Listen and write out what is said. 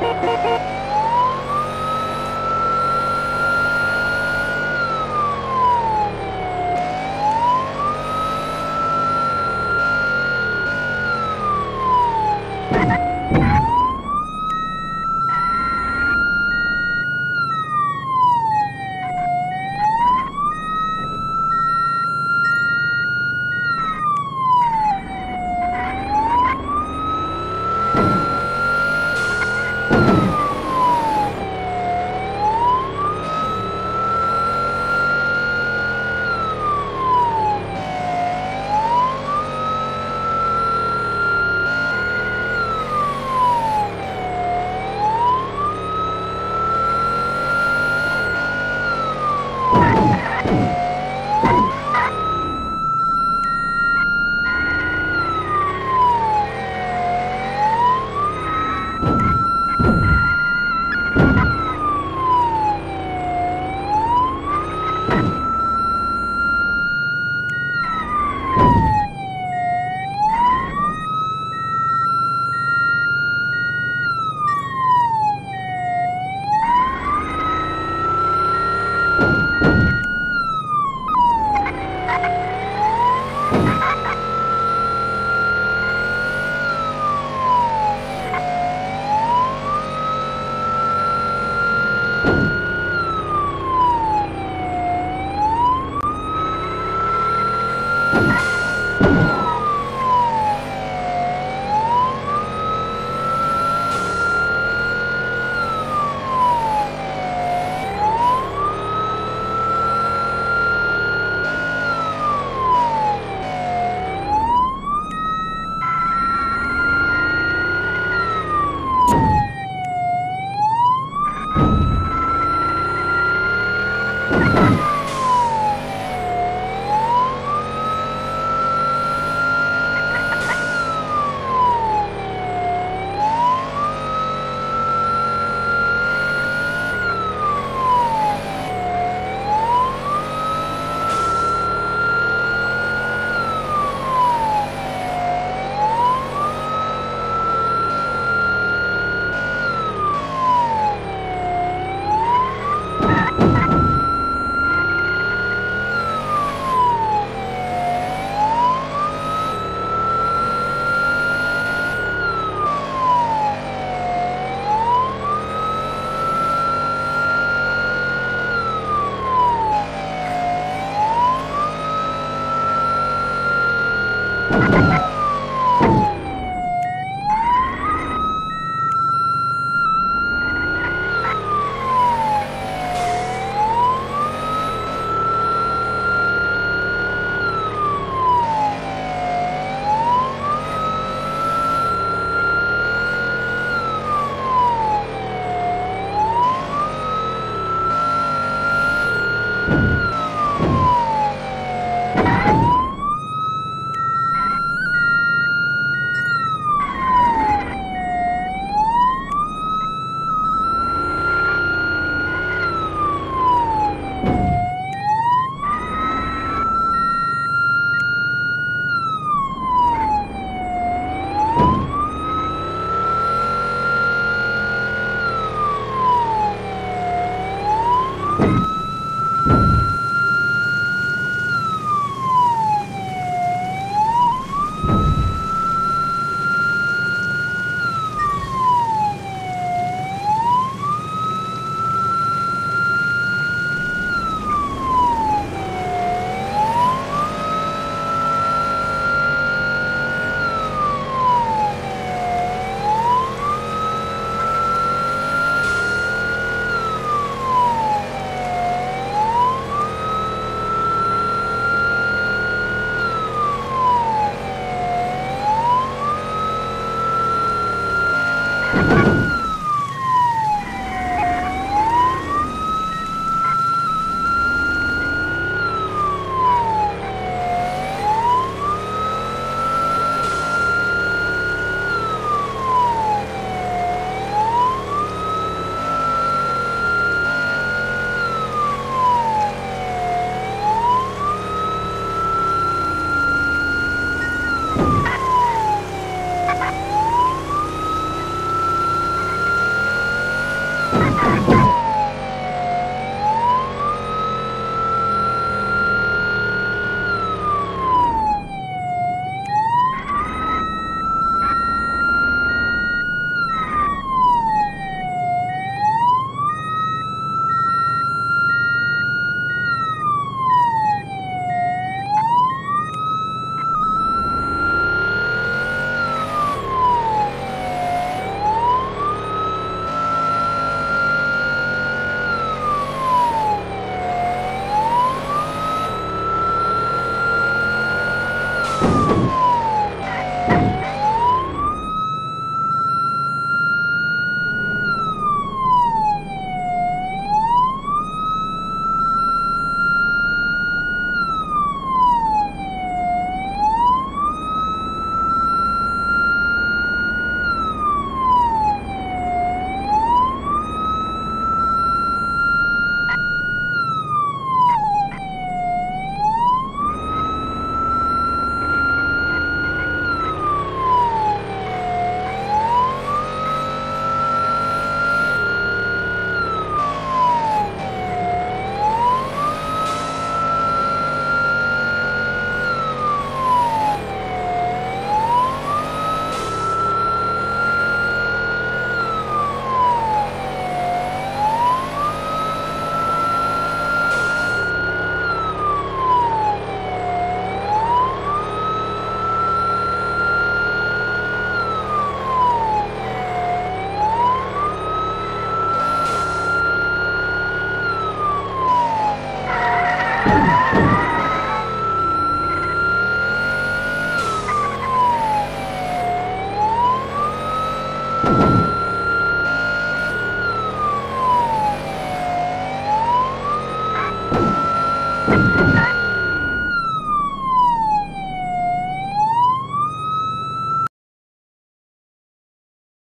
Música